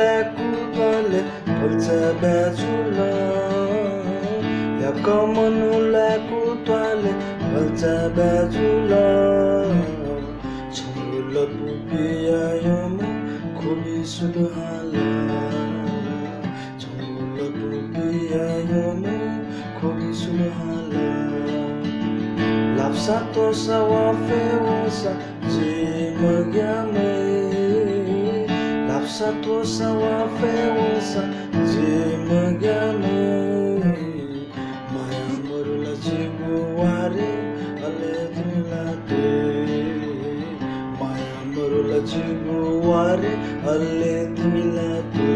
la coupole, olza bazula. Ya como no la coupole, olza bazula. Changula pupiya yoma, kubi subhala. Changula pupiya yoma, kubi subhala. Lapsa tosa wa fe wasa, jima gyama. satosaoafeosa ze mangano maamorla cigoare aletinilate maamorla cigoare aletinilate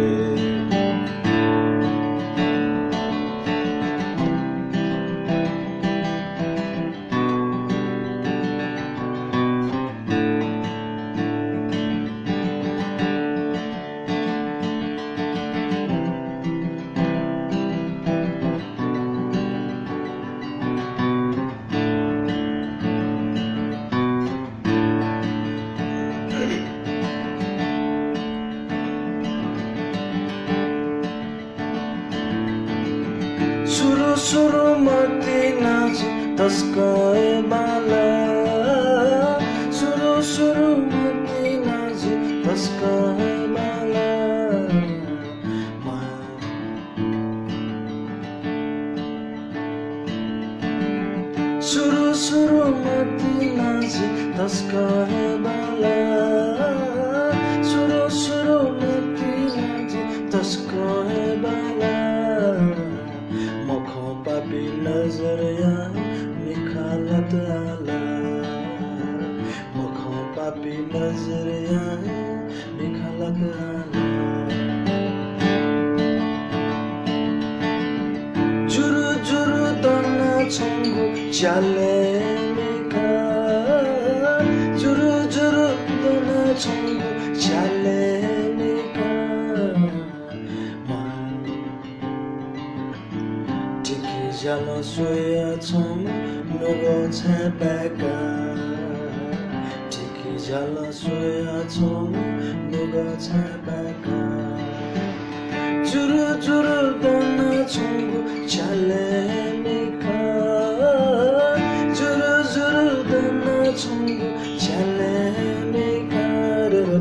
सुरु सुरु मती नाच तस्काए बाला। सुरु सुरु मती नाच तस्काए 잘래니까 두루두루 떠나 전부 잘래니까 특히 잘라서야 참 누구 잘뺄까? 특히 잘라서야 참 누가 잘뺄까? 두루두루 떠나 전부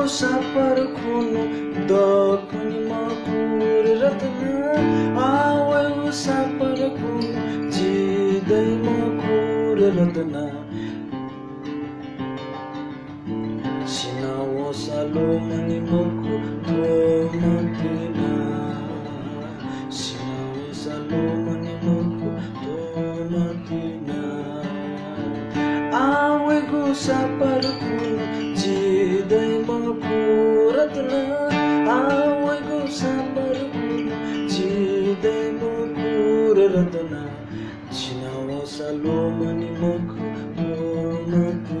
आवेगो सापर खुनु दखनी मकुर रत्न आवेगो सापर खुनु जिदै मकुर रत्न सिनावो सालो मनि मकु sapalku jidai mapuratna awaiku sapalku Te não jinawa salomani maku maku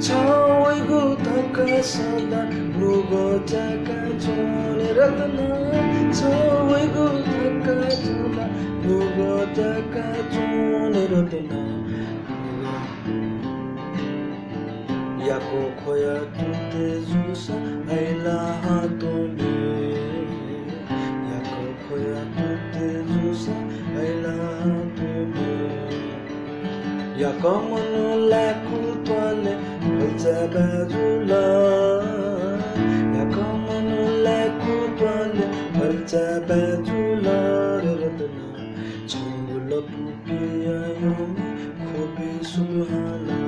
छावैको धक्का सदा लुगो चाका छोने रत्न। छावैको धक्का छोला लुगो चाका छोने रत्न। याको खोया तुते जुसा ऐला हातोले। याको खोया तुते जुसा ऐला हातोले। याको मनलाई कुतले percebetula Ya kamu nulai kupanda percebetula Ratna Cangula pupiya yomi Khobi subhana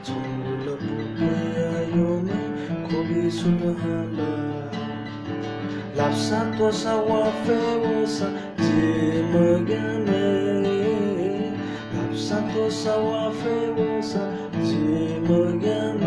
Cangula pupiya yomi Khobi subhana Lapsa tuasa wafe wasa Jima gane Lapsa tuasa wafe wasa Morgan.